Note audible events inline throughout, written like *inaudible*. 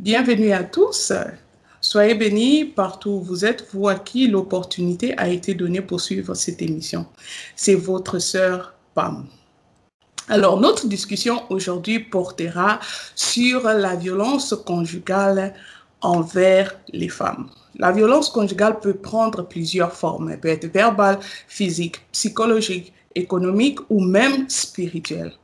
Bienvenue à tous. Soyez bénis partout où vous êtes, vous à qui l'opportunité a été donnée pour suivre cette émission. C'est votre sœur Pam. Alors, notre discussion aujourd'hui portera sur la violence conjugale envers les femmes. La violence conjugale peut prendre plusieurs formes. Elle peut être verbale, physique, psychologique, économique ou même spirituelle.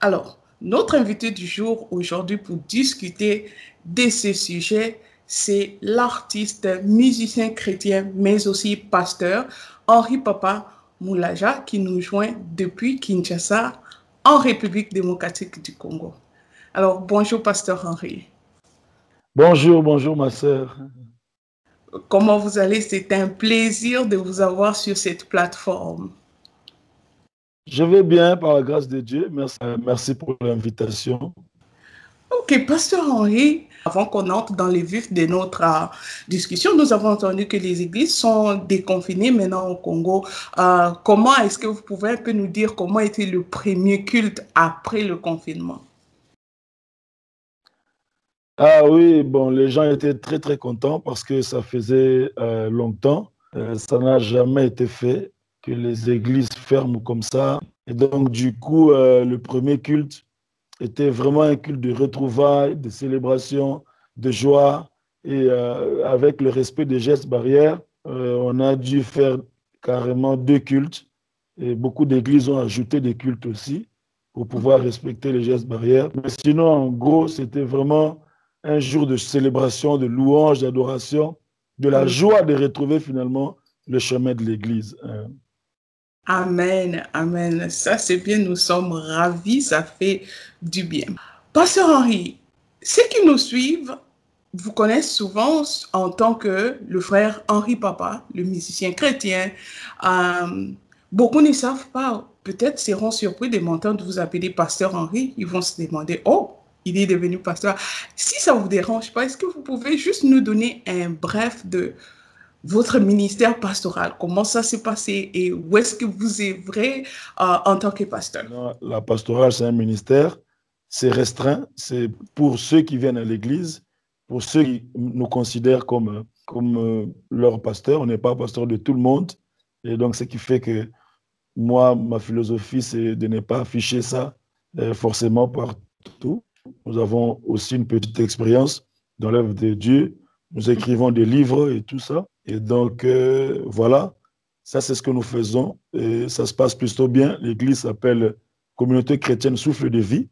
Alors, notre invité du jour aujourd'hui pour discuter de ce sujet, c'est l'artiste, musicien chrétien, mais aussi pasteur, Henri Papa Moulaja, qui nous joint depuis Kinshasa, en République démocratique du Congo. Alors, bonjour, pasteur Henri. Bonjour, bonjour, ma sœur. Comment vous allez? C'est un plaisir de vous avoir sur cette plateforme. Je vais bien, par la grâce de Dieu. Merci, euh, merci pour l'invitation. Ok, Pasteur Henri, avant qu'on entre dans les vifs de notre euh, discussion, nous avons entendu que les églises sont déconfinées maintenant au Congo. Euh, comment est-ce que vous pouvez un peu nous dire comment était le premier culte après le confinement? Ah oui, bon, les gens étaient très très contents parce que ça faisait longtemps. ça n'a jamais été fait que les églises ferment comme ça. Et donc, du coup, euh, le premier culte était vraiment un culte de retrouvailles, de célébration, de joie. Et euh, avec le respect des gestes barrières, euh, on a dû faire carrément deux cultes. Et beaucoup d'églises ont ajouté des cultes aussi pour pouvoir respecter les gestes barrières. Mais sinon, en gros, c'était vraiment un jour de célébration, de louange, d'adoration, de la joie de retrouver finalement le chemin de l'Église. Amen, amen. Ça, c'est bien, nous sommes ravis, ça fait du bien. Pasteur Henri, ceux qui nous suivent vous connaissent souvent en tant que le frère Henri Papa, le musicien chrétien. Euh, beaucoup ne savent pas, peut-être seront surpris de m'entendre vous appeler pasteur Henri. Ils vont se demander, oh, il est devenu pasteur. Si ça vous dérange pas, est-ce que vous pouvez juste nous donner un bref de votre ministère pastoral, comment ça s'est passé et où est-ce que vous œuvrez euh, en tant que pasteur? La pastorale, c'est un ministère, c'est restreint, c'est pour ceux qui viennent à l'église, pour ceux qui nous considèrent comme, comme euh, leur pasteur. On n'est pas pasteur de tout le monde. Et donc, ce qui fait que moi, ma philosophie, c'est de ne pas afficher ça euh, forcément partout. Nous avons aussi une petite expérience dans l'œuvre de Dieu. Nous écrivons des livres et tout ça. Et donc, euh, voilà, ça c'est ce que nous faisons. Et ça se passe plutôt bien. L'église s'appelle Communauté chrétienne souffle de vie.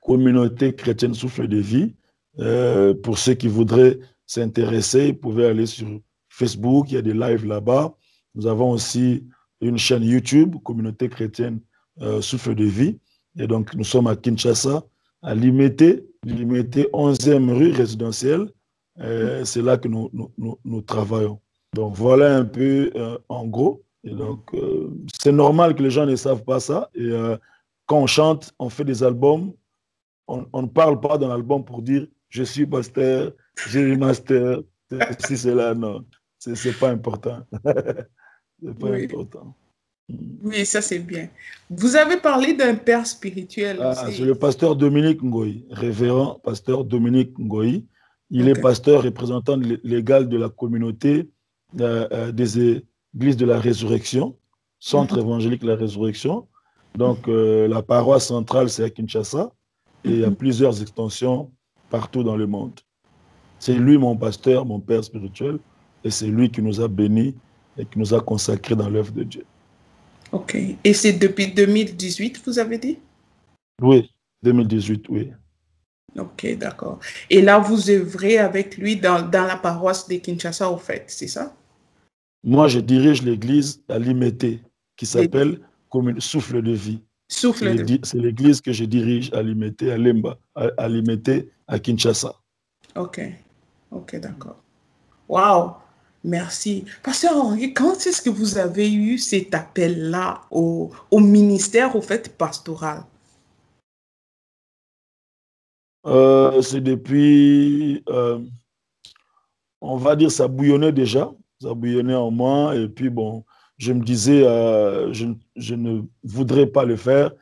Communauté chrétienne souffle de vie. Euh, pour ceux qui voudraient s'intéresser, vous pouvez aller sur Facebook, il y a des lives là-bas. Nous avons aussi une chaîne YouTube, Communauté chrétienne euh, souffle de vie. Et donc, nous sommes à Kinshasa, à Limité, Limité 11e rue résidentielle, c'est là que nous, nous, nous, travaillons. Donc voilà un peu euh, en gros. Et donc euh, c'est normal que les gens ne savent pas ça. Et quand on chante, on fait des albums, on, on ne parle pas dans l'album pour dire je suis pasteur, j'ai master, si c'est là, non. C'est pas important. *laughs* c'est pas important. Oui, ça c'est bien. Vous avez parlé d'un père spirituel. Ah, c'est le pasteur Dominique Ngoï, révérend pasteur Dominique Ngoï. Il est pasteur représentant légal de la communauté euh, euh, des églises de la résurrection, centre mhm. évangélique de la résurrection. Donc, euh, la paroisse centrale, c'est à Kinshasa, et il y a mhm. plusieurs extensions partout dans le monde. C'est lui mon pasteur, mon père spirituel, et c'est lui qui nous a bénis et qui nous a consacrés dans l'œuvre de Dieu. OK. Et c'est depuis 2018, vous avez dit? Oui, 2018, oui. Ok, d'accord. Et là, vous œuvrez avec lui dans, dans la paroisse de Kinshasa, au fait, c'est ça? Moi, je dirige l'église à Limité, qui s'appelle Souffle de vie. Souffle de vie. C'est l'église que je dirige à Limité, à Lemba, à, Limité, à Kinshasa. Ok, ok, d'accord. Waouh, merci. Pasteur Henri, quand est-ce que vous avez eu cet appel-là au, au ministère, au fait, pastoral? Euh, c'est depuis, euh, on va dire, ça bouillonnait déjà, ça bouillonnait en moi, et puis bon, je me disais, euh, je, je, ne voudrais pas le faire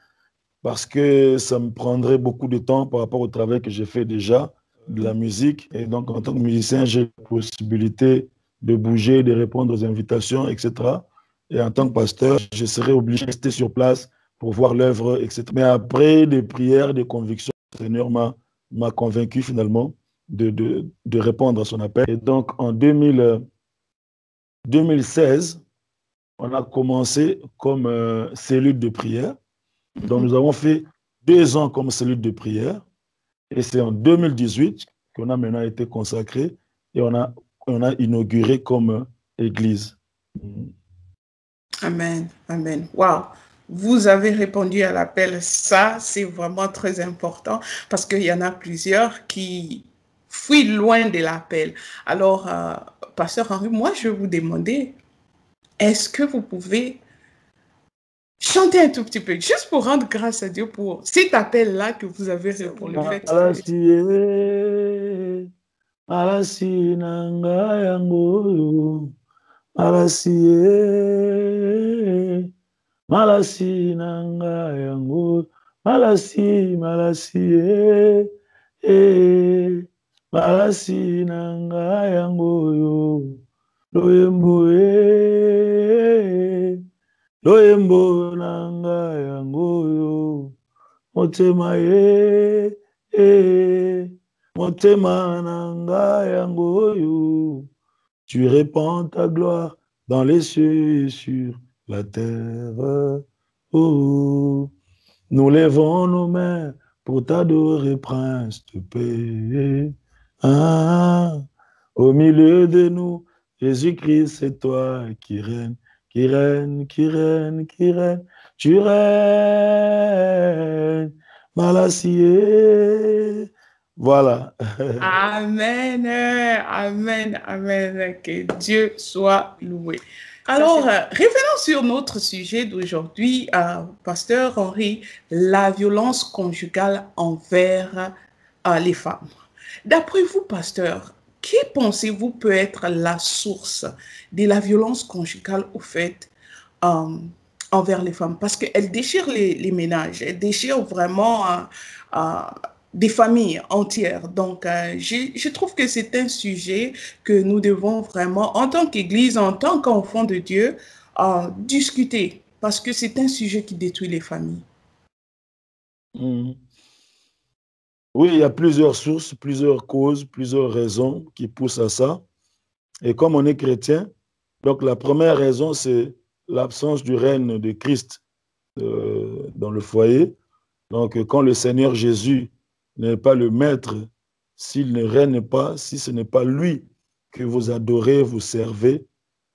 parce que ça me prendrait beaucoup de temps par rapport au travail que j'ai fait déjà. de la musique. Et donc, en tant que musicien, j'ai la possibilité de bouger, de répondre aux invitations, etc. Et en tant que pasteur, je serais obligé de rester sur place pour voir l'œuvre, etc. Mais après des prières, des convictions, le Seigneur m'a convaincu finalement de, de, de, répondre à son appel. Et donc, en 2000, 2016, on a commencé comme euh, cellule de prière. Donc, nous avons fait deux ans comme cellule de prière. Et c'est en 2018 qu'on a maintenant été consacré et on a, on a inauguré comme église. Amen, amen. Wow. Vous avez répondu à l'appel. Ça, c'est vraiment très important parce qu'il y en a plusieurs qui fuient loin de l'appel. Alors, euh, Pasteur Henri, moi, je vais vous demander, est-ce que vous pouvez chanter un tout petit peu, juste pour rendre grâce à Dieu pour cet appel-là que vous avez répondu. malasi na ngai yango malasi malasi e e malasi na ngai yango oyo loyembo e loyembo na ngai yango oyo motema e motema na yango oyo tu répands ta gloire dans les cieux et sur la terre. Oh, nous lèvons nos mains pour t'adorer, prince de paix. Ah, au milieu de nous, Jésus-Christ, c'est toi qui règne, qui règne, qui règne, qui règne. Tu règnes, Malassier. Voilà. *laughs* Amen, amen, amen. Que Dieu soit loué. Alors, euh, revenons sur notre sujet d'aujourd'hui, euh, Pasteur Henri, la violence conjugale envers euh, les femmes. D'après vous, Pasteur, qui pensez-vous peut être la source de la violence conjugale au fait envers les femmes? Parce qu'elle déchire les, les, ménages, elle déchire vraiment des familles entières. Donc, euh, je, trouve que c'est un sujet que nous devons vraiment, en tant qu'Église, en tant qu'enfant de Dieu, euh, discuter, parce que c'est un sujet qui détruit les familles. Hmm. Oui, il y a plusieurs sources, plusieurs causes, plusieurs raisons qui poussent à ça. Et comme on est chrétien, donc la première raison, c'est l'absence du règne de Christ euh, dans le foyer. Donc, quand le Seigneur Jésus n'est pas le maître, s'il ne règne pas, si ce n'est pas lui que vous adorez, vous servez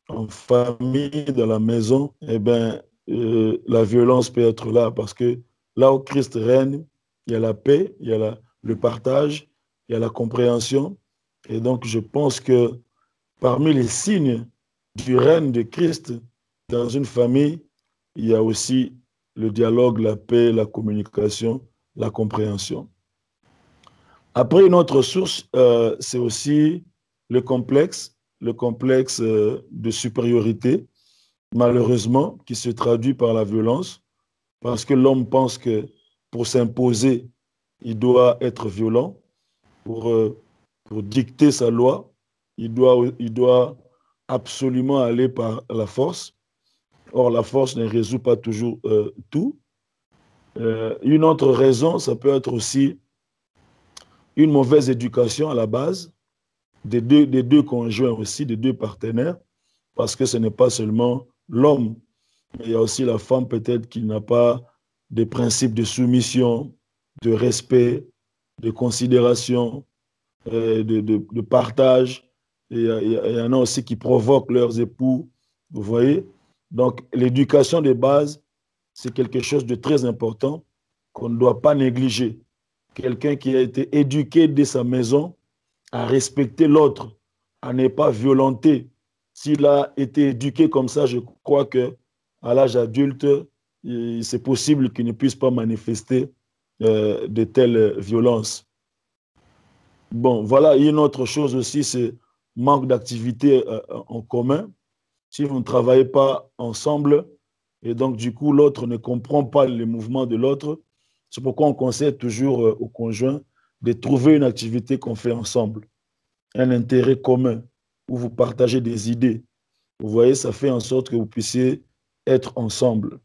en famille, dans la maison, eh bien, euh, la violence peut être là parce que là où Christ règne, il y a la paix, il y a le partage, il y a la compréhension. Et donc, je pense que parmi les signes du règne de Christ dans une famille, il y a aussi le dialogue, la paix, la communication, la compréhension. Après, une autre source, euh, c'est aussi le complexe, le complexe euh, de supériorité, malheureusement, qui se traduit par la violence, parce que l'homme pense que pour s'imposer, il doit être violent, pour, euh, pour dicter sa loi, il doit, il doit absolument aller par la force. Or, la force ne résout pas toujours tout. une autre raison, ça peut être aussi une mauvaise éducation à la base des deux, des deux conjoints aussi, des deux partenaires, parce que ce n'est pas seulement l'homme, mais il y a aussi la femme peut-être qui n'a pas des principes de soumission, de respect, de considération, euh, de, de, partage. Et il y en a aussi qui provoquent leurs époux, vous voyez. Donc l'éducation de base, c'est quelque chose de très important qu'on ne doit pas négliger quelqu'un qui a été éduqué dès sa maison à respecter l'autre, à ne pas violenter. S'il a été éduqué comme ça, je crois que à l'âge adulte, c'est possible qu'il ne puisse pas manifester euh, de telles violences. Bon, voilà, une autre chose aussi, c'est manque d'activité euh, en commun. Si vous ne travaillez pas ensemble, et donc du coup, l'autre ne comprend pas les mouvements de l'autre, c'est pourquoi on conseille toujours euh, aux conjoints de trouver une activité qu'on fait ensemble, un intérêt commun, où vous partagez des idées. Vous voyez, ça fait en sorte que vous puissiez être ensemble.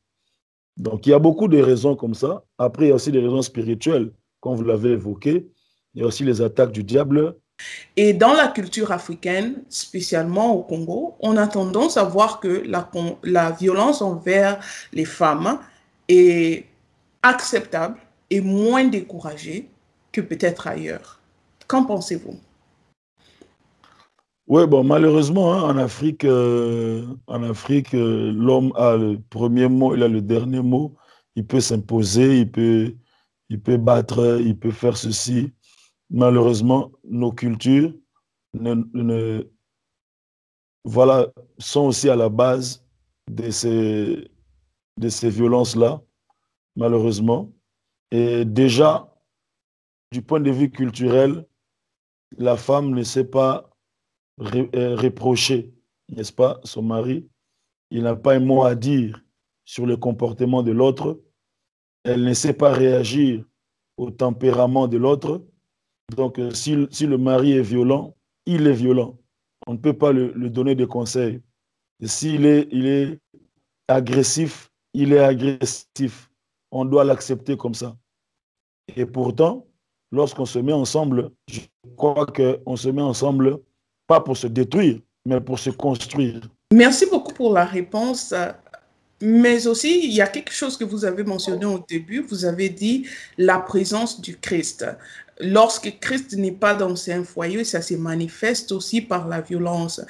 Donc, il y a beaucoup de raisons comme ça. Après, il y a aussi des raisons spirituelles, comme vous l'avez évoqué. Il y a aussi les attaques du diable. Et dans la culture africaine, spécialement au Congo, on a tendance à voir que la, la violence envers les femmes est acceptable et moins découragée que peut-être ailleurs. Qu'en pensez-vous? Oui, bon, malheureusement, hein, en Afrique, euh, Afrique euh, l'homme a le premier mot, il a le dernier mot. Il peut s'imposer, il peut, il peut battre, il peut faire ceci. Malheureusement, nos cultures ne, voilà, sont aussi à la base de ces, de ces violences-là, malheureusement. Et déjà, du point de vue culturel, la femme ne sait pas euh, reprocher, n'est-ce pas, son mari. Il n'a pas un mot à dire sur le comportement de l'autre. Elle ne sait pas réagir au tempérament de l'autre. Donc, euh, si, le mari est violent, il est violent. On ne peut pas lui donner des conseils. S'il il est agressif, il est agressif. On doit l'accepter comme ça. Et pourtant, lorsqu'on se met ensemble, je crois qu'on se met ensemble pas pour se détruire, mais pour se construire. Merci beaucoup pour la réponse. Mais aussi, il y a quelque chose que vous avez mentionné au début. Vous avez dit la présence du Christ. Lorsque Christ n'est pas dans un foyer, ça se manifeste aussi par la violence.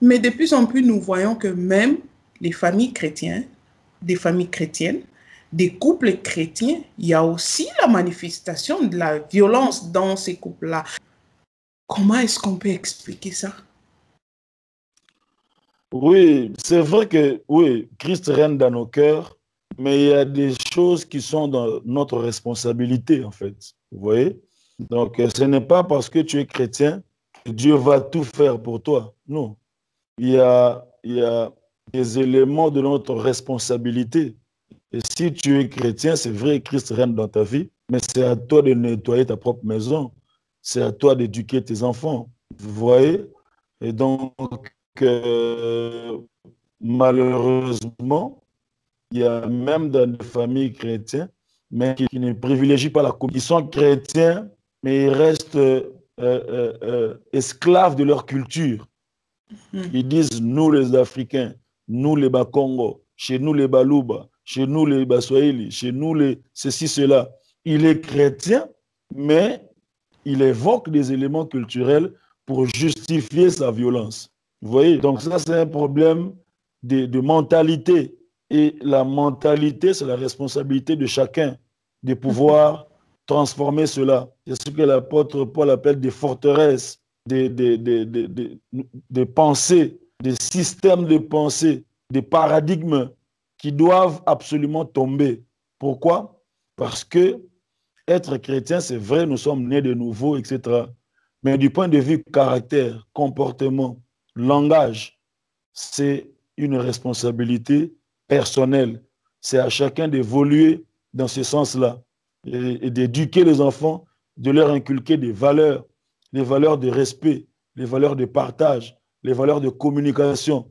Mais de plus en plus, nous voyons que même les familles chrétiennes, des familles chrétiennes, des couples chrétiens, il y a aussi la manifestation de la violence dans ces couples-là. Comment est-ce qu'on peut expliquer ça? Oui, c'est vrai que oui, Christ règne dans nos cœurs, mais il y a des choses qui sont dans notre responsabilité, en fait. Vous voyez? Donc, ce n'est pas parce que tu es chrétien que Dieu va tout faire pour toi. Non. Il y a, il y a des éléments de notre responsabilité. Et si tu es chrétien, c'est vrai, Christ règne dans ta vie, mais c'est à toi de nettoyer ta propre maison c'est à toi d'éduquer tes enfants. Vous voyez? Et donc, euh, malheureusement, il y a même dans les familles chrétiennes, mais qui, ne privilégient pas la communauté. Ils sont chrétiens, mais ils restent euh, euh, esclaves de leur culture. Hmm. Ils disent, nous les Africains, nous les Bakongo, chez nous les Baluba, chez nous les Baswahili, chez nous les ceci, cela. Il est chrétien, mais il évoque des éléments culturels pour justifier sa violence. Vous voyez Donc ça, c'est un problème de, mentalité. Et la mentalité, c'est la responsabilité de chacun de pouvoir *laughs* transformer cela. C'est ce que l'apôtre Paul appelle des forteresses, des, des, des, des, pensées, des systèmes de pensée, des paradigmes qui doivent absolument tomber. Pourquoi? Parce que être chrétien, c'est vrai, nous sommes nés de nouveau, etc. Mais du point de vue caractère, comportement, langage, c'est une responsabilité personnelle. C'est à chacun d'évoluer dans ce sens-là et, d'éduquer les enfants, de leur inculquer des valeurs, les valeurs de respect, les valeurs de partage, les valeurs de communication.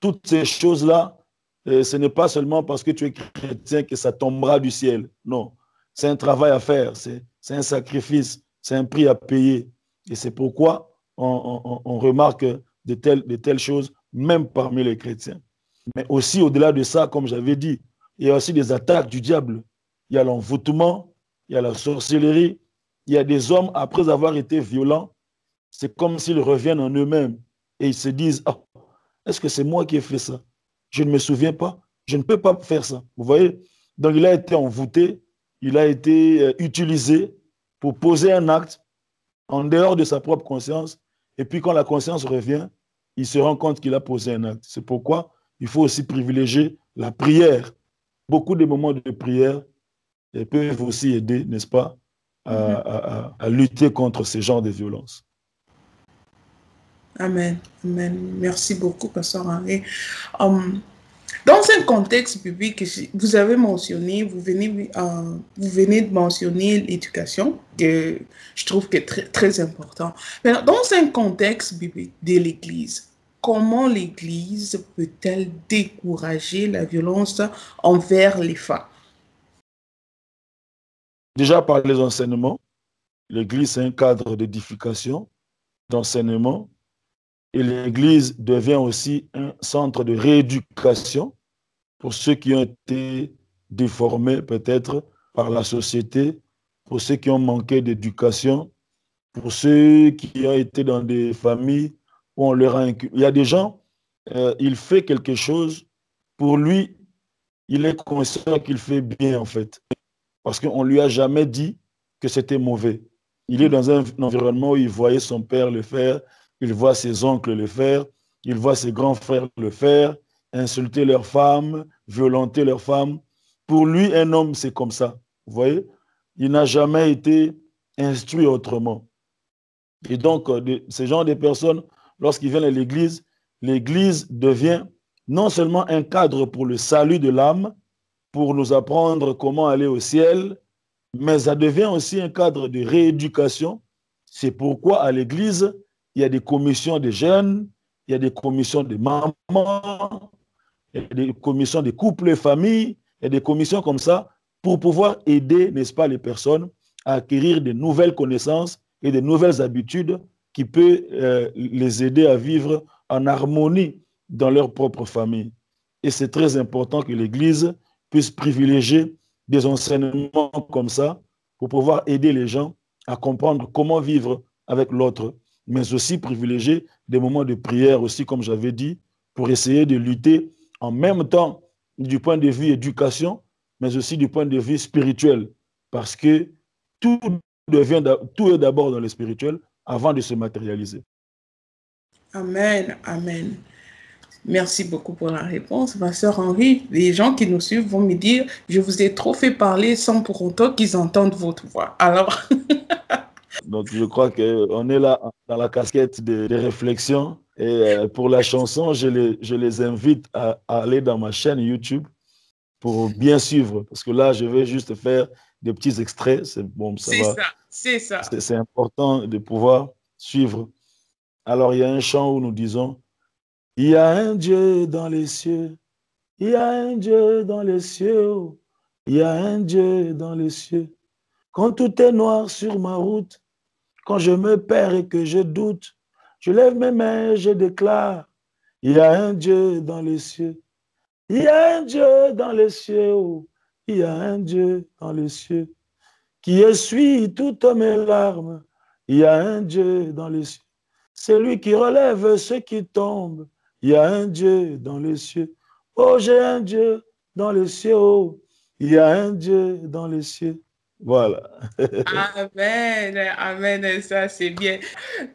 Toutes ces choses-là, ce n'est pas seulement parce que tu es chrétien que ça tombera du ciel. Non. C'est un travail à faire, c'est un sacrifice, c'est un prix à payer. Et c'est pourquoi on, remarque de telles, de telles choses, même parmi les chrétiens. Mais aussi, au-delà de ça, comme j'avais dit, il y a aussi des attaques du diable. Il y a l'envoûtement, il y a la sorcellerie. Il y a des hommes, après avoir été violents, c'est comme s'ils reviennent en eux-mêmes et ils se disent ah, Est-ce que c'est moi qui ai fait ça? Je ne me souviens pas. Je ne peux pas faire ça. Vous voyez Donc, il a été envoûté il a été euh, utilisé pour poser un acte en dehors de sa propre conscience. Et puis quand la conscience revient, il se rend compte qu'il a posé un acte. C'est pourquoi il faut aussi privilégier la prière. Beaucoup de moments de prière peuvent aussi aider, n'est-ce pas, à, à, lutter contre ce genre de violences. Amen. Amen. Merci beaucoup, Pasteur Henri. Um, dans un contexte public, vous avez mentionné, vous venez, euh, vous venez de mentionner l'éducation que je trouve très, très important. Mais dans un contexte biblique de l'Église, comment l'Église peut-elle décourager la violence envers les femmes? Déjà par les enseignements, l'Église est un cadre d'édification, d'enseignement, et l'Église devient aussi un centre de rééducation pour ceux qui ont été déformés peut-être par la société, pour ceux qui ont manqué d'éducation, pour ceux qui ont été dans des familles où on leur a Il y a des gens, euh, il fait quelque chose, pour lui, il est conscient qu'il fait bien en fait, parce qu'on ne lui a jamais dit que c'était mauvais. Il est dans un environnement où il voyait son père le faire, il voit ses oncles le faire, il voit ses grands frères le faire, insulter leurs femmes, violenter leurs femmes. Pour lui, un homme, c'est comme ça. Vous voyez? Il n'a jamais été instruit autrement. Et donc, euh, ces gens de personnes, lorsqu'ils viennent à l'Église, l'Église devient non seulement un cadre pour le salut de l'âme, pour nous apprendre comment aller au ciel, mais ça devient aussi un cadre de rééducation. C'est pourquoi à l'Église, il y a des commissions de jeunes, il y a des commissions de mamans, il y a des commissions de couples et familles, il y a des commissions comme ça pour pouvoir aider, n'est-ce pas, les personnes à acquérir de nouvelles connaissances et de nouvelles habitudes qui peuvent euh, les aider à vivre en harmonie dans leur propre famille. Et c'est très important que l'Église puisse privilégier des enseignements comme ça pour pouvoir aider les gens à comprendre comment vivre avec l'autre, mais aussi privilégier des moments de prière aussi, comme j'avais dit, pour essayer de lutter en même temps du point de vue éducation, mais aussi du point de vue spirituel, parce que tout, devient, tout est d'abord dans le spirituel avant de se matérialiser. Amen, amen. Merci beaucoup pour la réponse. Ma soeur Henri, les gens qui nous suivent vont me dire, je vous ai trop fait parler sans pour autant qu'ils entendent votre voix. Alors... *laughs* Donc, je crois qu'on est là dans la casquette des, réflexions. Et euh, pour la chanson, je les, je les invite à, aller dans ma chaîne YouTube pour bien suivre. Parce que là, je vais juste faire des petits extraits. C'est bon, ça ça, c'est ça. C'est important de pouvoir suivre. Alors, il y a un chant où nous disons Il y a un Dieu dans les cieux, il y a un Dieu dans les cieux, il y a un Dieu dans les cieux. Quand tout est noir sur ma route, quand je me perds et que je doute, je lève mes mains et je déclare, il y a un Dieu dans les cieux. Il y a un Dieu dans les cieux. Il y a un Dieu dans les cieux qui essuie toutes mes larmes. Il y a un Dieu dans les cieux. C'est lui qui relève ceux qui tombent. Il y a un Dieu dans les cieux. Oh, j'ai un Dieu dans les cieux. Oh. Il y a un Dieu dans les cieux. Voilà. amen, amen, ça c'est bien.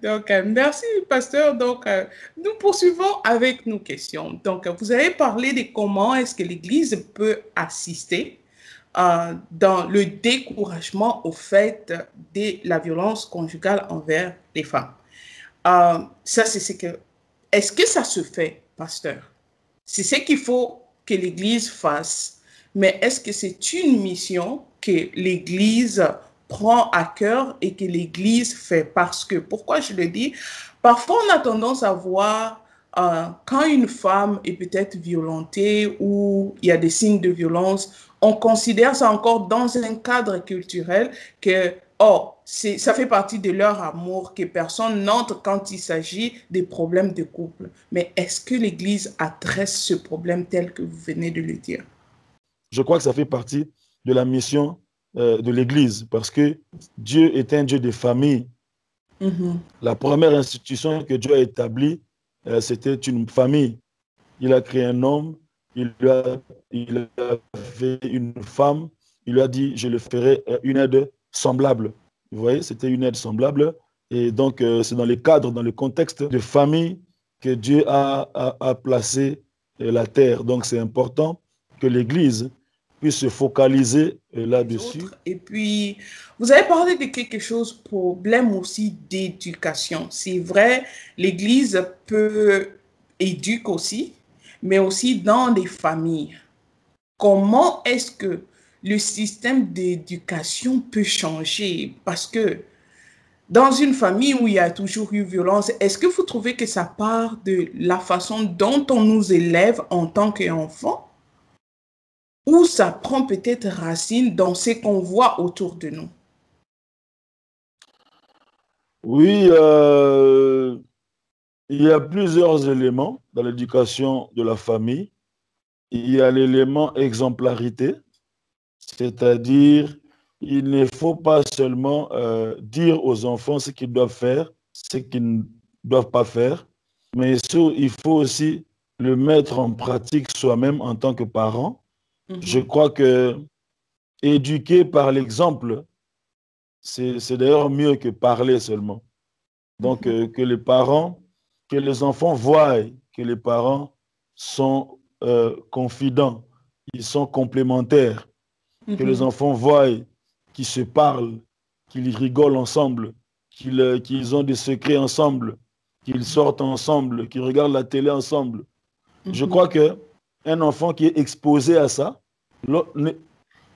Donc, euh, merci, pasteur. Donc, euh, nous poursuivons avec nos questions. Donc, vous avez parlé de comment est-ce que l'Église peut assister euh, dans le découragement au fait de la violence conjugale envers les femmes. ça, c'est ce que... Est-ce que ça se fait, pasteur? C'est ce qu'il faut que l'Église fasse. Mais est-ce que c'est une mission que l'Église prend à cœur et que l'Église fait. Parce que, pourquoi je le dis? Parfois, on a tendance à voir euh, quand une femme est peut-être violentée ou il y a des signes de violence, on considère ça encore dans un cadre culturel que, oh, ça fait partie de leur amour, que personne n'entre quand il s'agit des problèmes de couple. Mais est-ce que l'Église adresse ce problème tel que vous venez de le dire? Je crois que ça fait partie de la mission euh, de l'Église, parce que Dieu est un Dieu de famille. Mm-hmm. La première institution que Dieu a établie, euh, c'était une famille. Il a créé un homme, il a, il a fait une femme, il lui a dit, je le ferai euh, une aide semblable. Vous voyez, c'était une aide semblable. Et donc, c'est dans les cadres, dans le contexte de famille que Dieu a, a, a placé la terre. Donc, c'est important que l'Église puisse se focaliser euh, là-dessus. Et puis, vous avez parlé de quelque chose, problème aussi d'éducation. C'est vrai, l'Église peut éduquer aussi, mais aussi dans les familles. Comment est-ce que le système d'éducation peut changer? Parce que dans une famille où il y a toujours eu violence, est-ce que vous trouvez que ça part de la façon dont on nous élève en tant qu'enfants? Ou ça prend peut-être racine dans ce qu'on voit autour de nous Oui, euh, il y a plusieurs éléments dans l'éducation de la famille. Il y a l'élément exemplarité, c'est-à-dire il ne faut pas seulement euh, dire aux enfants ce qu'ils doivent faire, ce qu'ils ne doivent pas faire, mais il faut aussi le mettre en pratique soi-même en tant que parent. Mhm. Je crois que éduquer par l'exemple, c'est d'ailleurs mieux que parler seulement. Donc, mhm. euh, que les parents, que les enfants voient que les parents sont euh, confidents, ils sont complémentaires, que les mhm. enfants voient qu'ils se parlent, qu'ils rigolent ensemble, euh, qu'ils ont des secrets ensemble, qu'ils sortent ensemble, qu'ils regardent la télé ensemble. Je crois que un enfant qui est exposé à ça, ne,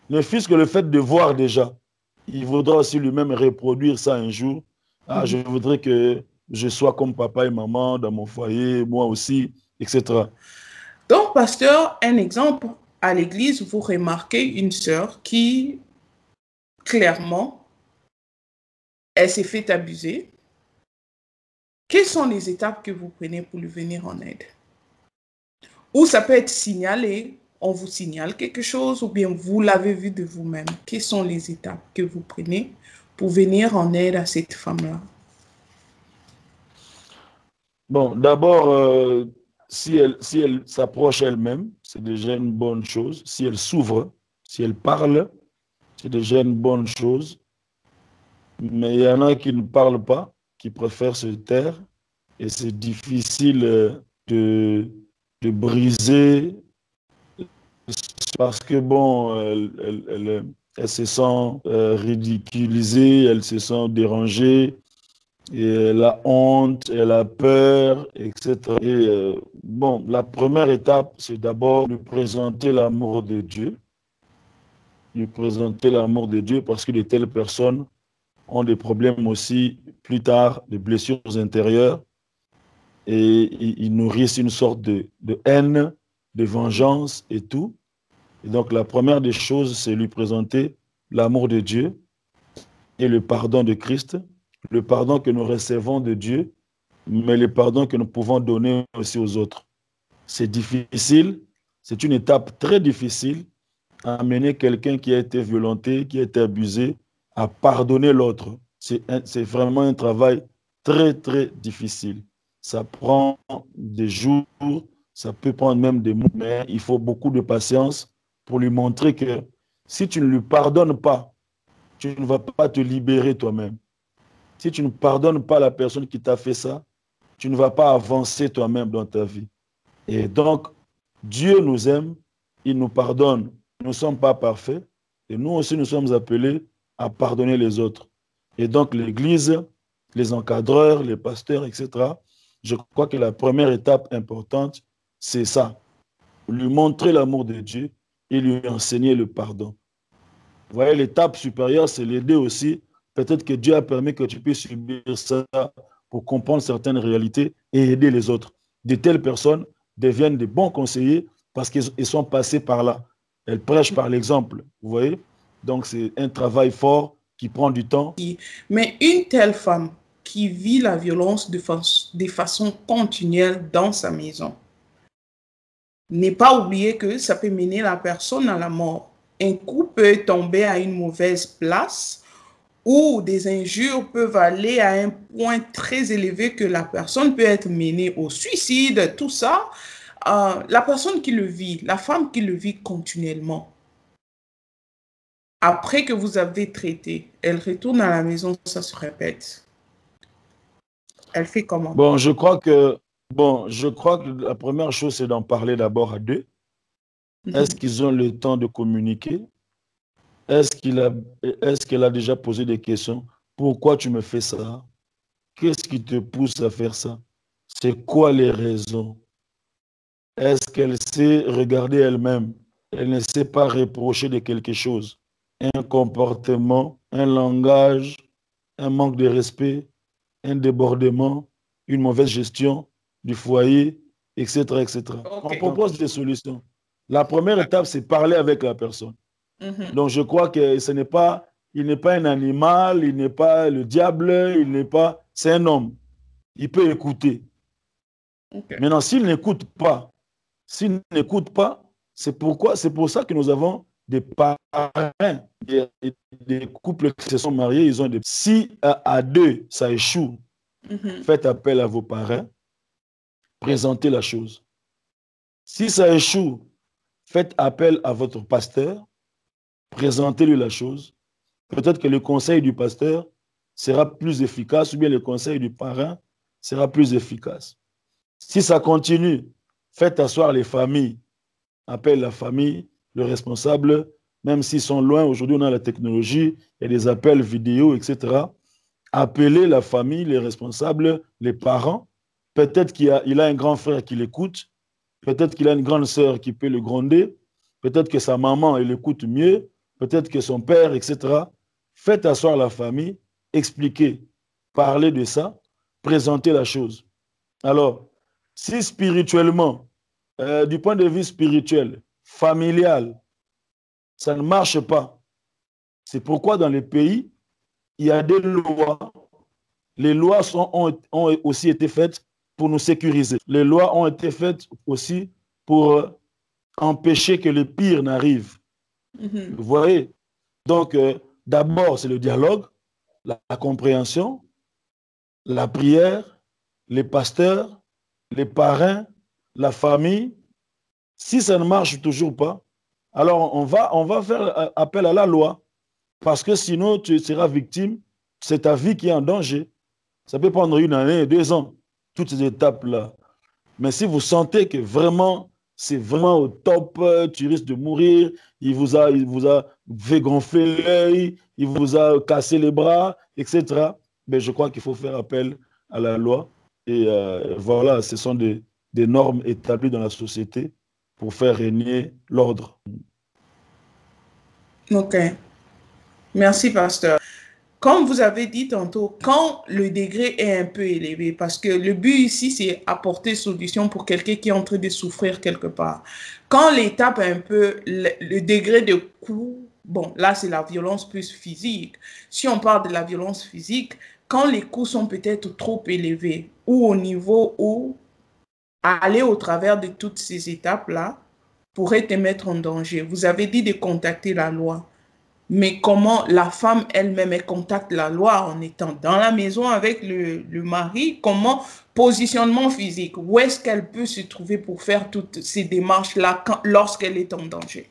ne fût-ce que le fait de voir déjà, il voudra aussi lui-même reproduire ça un jour. Ah, je mhm. voudrais que je sois comme papa et maman dans mon foyer, moi aussi, etc. Donc, pasteur, un exemple, à l'église, vous remarquez une sœur qui clairement, elle s'est fait abuser. Quelles sont les étapes que vous prenez pour lui venir en aide? Ou ça peut être signalé, on vous signale quelque chose, ou bien vous l'avez vu de vous-même. Quelles sont les étapes que vous prenez pour venir en aide à cette femme-là? Bon, d'abord, euh, si elle s'approche elle-même, c'est déjà une bonne chose. Si elle s'ouvre, si elle parle, c'est déjà une bonne chose. Mais il y en a qui ne parlent pas, qui préfèrent se taire. Et c'est difficile euh, de, de, briser parce que, bon, elle, elle, se sent euh, ridiculisée, elle se sent dérangée, et elle a honte, elle a peur, etc. Et euh, bon, la première étape, c'est d'abord de présenter l'amour de Dieu lui présenter l'amour de Dieu parce que de telles personnes ont des problèmes aussi plus tard, des blessures intérieures et ils nourrissent une sorte de, haine, de vengeance et tout. Et donc la première des choses, c'est lui présenter l'amour de Dieu et le pardon de Christ, le pardon que nous recevons de Dieu, mais le pardon que nous pouvons donner aussi aux autres. C'est difficile, c'est une étape très difficile, amener quelqu'un qui a été violenté, qui a été abusé, à pardonner l'autre. C'est vraiment un travail très, très difficile. Ça prend des jours, ça peut prendre même des mois, mais il faut beaucoup de patience pour lui montrer que si tu ne lui pardonnes pas, tu ne vas pas te libérer toi-même. Si tu ne pardonnes pas la personne qui t'a fait ça, tu ne vas pas avancer toi-même dans ta vie. Et donc, Dieu nous aime, il nous pardonne nous ne sommes pas parfaits et nous aussi nous sommes appelés à pardonner les autres. Et donc l'Église, les encadreurs, les pasteurs, etc., je crois que la première étape importante, c'est ça. Lui montrer l'amour de Dieu et lui enseigner le pardon. Vous voyez, l'étape supérieure, c'est l'aider aussi. Peut-être que Dieu a permis que tu puisses subir ça pour comprendre certaines réalités et aider les autres. De telles personnes deviennent des bons conseillers parce qu'ils sont passés par là. Elle prêche par l'exemple, vous voyez Donc c'est un travail fort qui prend du temps. Mais une telle femme qui vit la violence de, de façon continuelle dans sa maison, n'est pas oublier que ça peut mener la personne à la mort. Un coup peut tomber à une mauvaise place ou des injures peuvent aller à un point très élevé que la personne peut être menée au suicide, tout ça. Euh, la personne qui le vit, la femme qui le vit continuellement, après que vous avez traité, elle retourne à la maison, ça se répète. Elle fait comment? Bon, je crois que bon, je crois que la première chose c'est d'en parler d'abord à deux. Mhm. Est-ce qu'ils ont le temps de communiquer? Est-ce qu'il a est-ce qu'elle a déjà posé des questions? Pourquoi tu me fais ça? Qu'est-ce qui te pousse à faire ça? C'est quoi les raisons? Est-ce qu'elle sait regarder elle-même? Elle ne sait pas reprocher de quelque chose. Un comportement, un langage, un manque de respect, un débordement, une mauvaise gestion du foyer, etc. etc. On propose des solutions. La première étape, c'est parler avec la personne. Mhm. Donc, je crois que ce n'est pas, il n'est pas un animal, il n'est pas le diable, il n'est pas, c'est un homme. Il peut écouter. Maintenant, s'il n'écoute pas, s'il n'écoute pas, c'est pourquoi, c'est pour ça que nous avons des parrains, des, des, couples qui se sont mariés, ils ont des. Si à, deux ça échoue, mhm. faites appel à vos parrains, présentez la chose. Si ça échoue, faites appel à votre pasteur, présentez-lui la chose. Peut-être que le conseil du pasteur sera plus efficace ou bien le conseil du parrain sera plus efficace. Si ça continue, faites asseoir les familles. Appelle la famille, le responsable, même s'ils sont loin. Aujourd'hui, on a la technologie, il y des appels vidéo, etc. Appelez la famille, les responsables, les parents. Peut-être qu'il a, un grand frère qui l'écoute. Peut-être qu'il a une grande sœur qui peut le gronder. Peut-être que sa maman, elle écoute mieux. Peut-être que son père, etc. Faites asseoir la famille, expliquez, parlez de ça, présentez la chose. Alors, si spirituellement, euh, du point de vue spirituel, familial, ça ne marche pas, c'est pourquoi dans les pays, il y a des lois. Les lois sont, ont, aussi été faites pour nous sécuriser. Les lois ont été faites aussi pour euh, empêcher que le pire n'arrive. Mm-hmm. Vous voyez? Donc, euh, d'abord, c'est le dialogue, la compréhension, la prière, les pasteurs, les parrains, la famille. Si ça ne marche toujours pas, alors on va, on va faire appel à la loi. Parce que sinon, tu seras victime. C'est ta vie qui est en danger. Ça peut prendre une année, deux ans, toutes ces étapes-là. Mais si vous sentez que vraiment, c'est vraiment au top, tu risques de mourir, il vous a, il vous a fait gonfler l'œil, il vous a cassé les bras, etc. Mais ben, je crois qu'il faut faire appel à la loi et euh, voilà, ce sont des, normes établies dans la société pour faire régner l'ordre. Ok. Merci, pasteur. Comme vous avez dit tantôt, quand le degré est un peu élevé, parce que le but ici, c'est apporter solution pour quelqu'un qui est en train de souffrir quelque part. Quand l'étape un peu, le, le degré de coup, bon, là, c'est la violence plus physique. Si on parle de la violence physique, quand les coûts sont peut-être trop élevés ou au niveau où aller au travers de toutes ces étapes-là pourrait te mettre en danger. Vous avez dit de contacter la loi. Mais comment la femme elle-même contacte la loi en étant dans la maison avec le, le mari? Comment positionnement physique? Où est-ce qu'elle peut se trouver pour faire toutes ces démarches-là lorsqu'elle est en danger?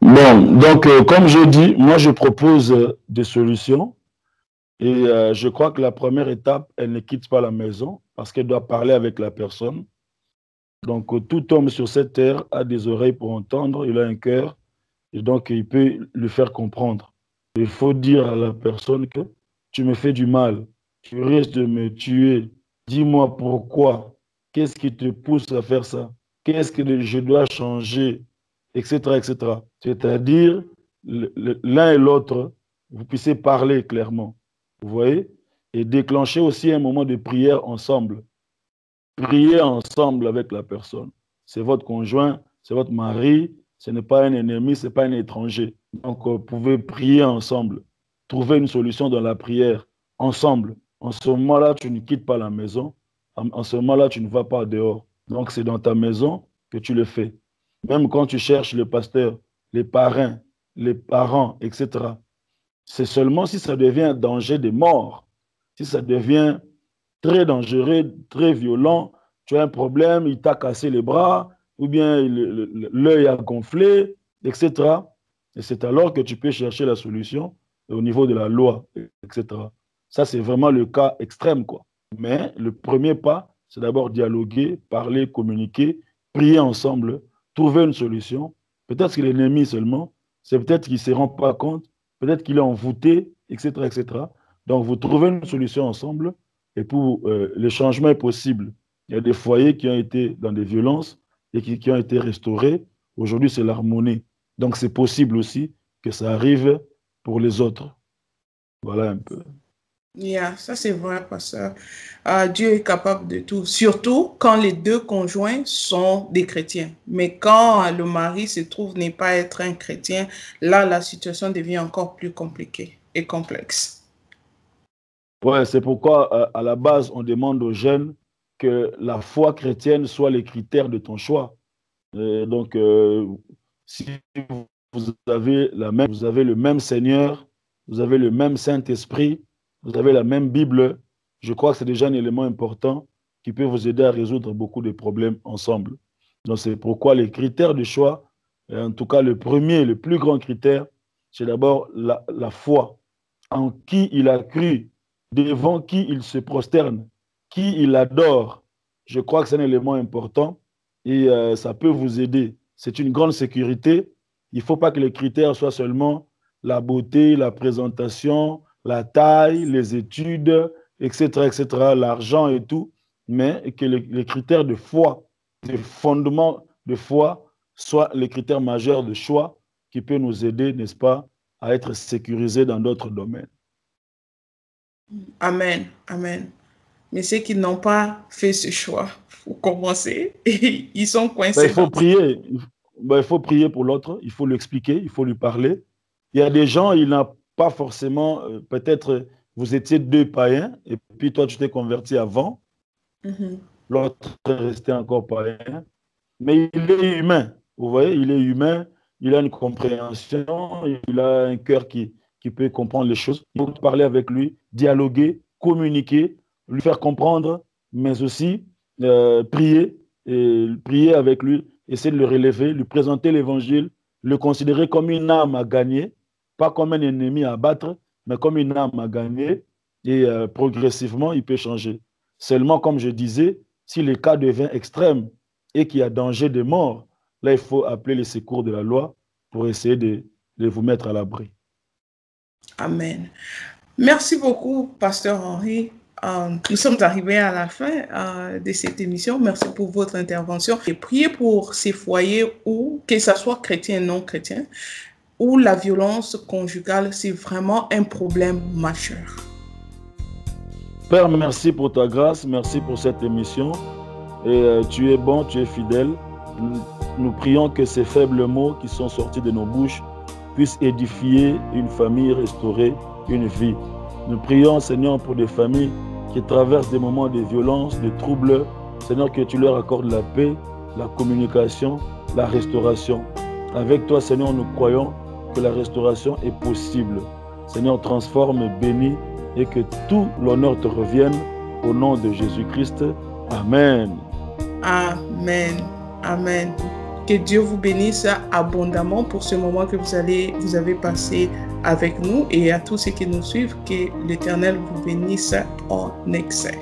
Bon, donc euh, comme je dis, moi je propose euh, des solutions et euh, je crois que la première étape, elle ne quitte pas la maison parce qu'elle doit parler avec la personne. Donc, euh, tout homme sur cette terre a des oreilles pour entendre, il a un cœur, et donc il peut le faire comprendre. Il faut dire à la personne que tu me fais du mal, tu risques de me tuer, dis-moi pourquoi, qu'est-ce qui te pousse à faire ça, qu'est-ce que je dois changer, etc. etc. C'est-à-dire, l'un et l'autre, vous puissiez parler clairement. Vous voyez? Et déclencher aussi un moment de prière ensemble. Prier ensemble avec la personne. C'est votre conjoint, c'est votre mari, ce n'est pas un ennemi, ce n'est pas un étranger. Donc, vous pouvez prier ensemble, trouver une solution dans la prière ensemble. En ce moment-là, tu ne quittes pas la maison. En ce moment-là, tu ne vas pas dehors. Donc, c'est dans ta maison que tu le fais. Même quand tu cherches le pasteur, les parrains, les parents, etc. C'est seulement si ça devient un danger de mort, si ça devient très dangereux, très violent, tu as un problème, il t'a cassé les bras, ou bien l'œil a gonflé, etc. Et c'est alors que tu peux chercher la solution au niveau de la loi, etc. Ça, c'est vraiment le cas extrême, quoi. Mais le premier pas, c'est d'abord dialoguer, parler, communiquer, prier ensemble, trouver une solution. Peut-être que l'ennemi seulement, c'est peut-être qu'il ne se rend pas compte peut-être qu'il est envoûté, etc., etc. Donc, vous trouvez une solution ensemble et pour euh, le changement est possible. Il y a des foyers qui ont été dans des violences et qui, qui ont été restaurés. Aujourd'hui, c'est l'harmonie. Donc c'est possible aussi que ça arrive pour les autres. Voilà un peu. Yeah, ça c'est vrai, pasteur. Uh, Dieu est capable de tout, surtout quand les deux conjoints sont des chrétiens. Mais quand le mari se trouve n'est pas être un chrétien, là la situation devient encore plus compliquée et complexe. Ouais, c'est pourquoi euh, à la base on demande aux jeunes que la foi chrétienne soit les critères de ton choix. Euh, donc, euh, si vous avez, la même, vous avez le même Seigneur, vous avez le même Saint-Esprit, vous avez la même Bible, je crois que c'est déjà un élément important qui peut vous aider à résoudre beaucoup de problèmes ensemble. Donc, c'est pourquoi les critères de choix, en tout cas le premier, le plus grand critère, c'est d'abord la, la foi en qui il a cru, devant qui il se prosterne, qui il adore. Je crois que c'est un élément important et euh, ça peut vous aider. C'est une grande sécurité. Il ne faut pas que les critères soient seulement la beauté, la présentation, la taille, les études, etc., etc., l'argent et tout, mais que les, critères de foi, de fondement de foi, soient les critères majeurs de choix qui peuvent nous aider, n'est-ce pas, à être sécurisés dans d'autres domaines. Amen, amen. Mais ceux qui n'ont pas fait ce choix, pour commencer, *laughs* ils sont coincés. Ben, il faut prier. Ben, il faut prier pour l'autre, il faut l'expliquer, il faut lui parler. Il y a des gens, il n'a pas forcément, euh, peut-être vous étiez deux païens et puis toi tu t'es converti avant. Mm -hmm. L'autre est resté encore païen. Mais il est humain. Vous voyez, il est humain, il a une compréhension, il a un cœur qui, qui peut comprendre les choses. Il parler avec lui, dialoguer, communiquer, lui faire comprendre, mais aussi euh, prier, prier avec lui, essayer de le relever, lui présenter l'évangile, le considérer comme une âme à gagner, pas comme un ennemi à battre, mais comme une âme à gagner, et euh, progressivement, il peut changer. Seulement, comme je disais, si le cas devient extrême et qu'il y a danger de mort, là, il faut appeler les secours de la loi pour essayer de vous mettre à l'abri. Amen. Merci beaucoup, Pasteur Henri. Euh, nous sommes arrivés à la fin euh, de cette émission. Merci pour votre intervention. Et priez pour ces foyers où, que ce soit chrétien ou non chrétien, où la violence conjugale, c'est vraiment un problème majeur. Père, merci pour ta grâce, merci pour cette émission. Et euh, tu es bon, tu es fidèle. Nous, nous prions que ces faibles mots qui sont sortis de nos bouches puissent édifier une famille, restaurer une vie. Nous prions, Seigneur, pour des familles qui traversent des moments de violence, de troubles. Seigneur, que tu leur accordes la paix, la communication, la restauration. Avec toi, Seigneur, nous croyons que la restauration est possible. Seigneur, transforme, bénis et que tout l'honneur te revienne au nom de Jésus-Christ. Amen. Amen. Amen. Que Dieu vous bénisse abondamment pour ce moment que vous, allez, vous avez passé avec nous et à tous ceux qui nous suivent, que l'Éternel vous bénisse en excès.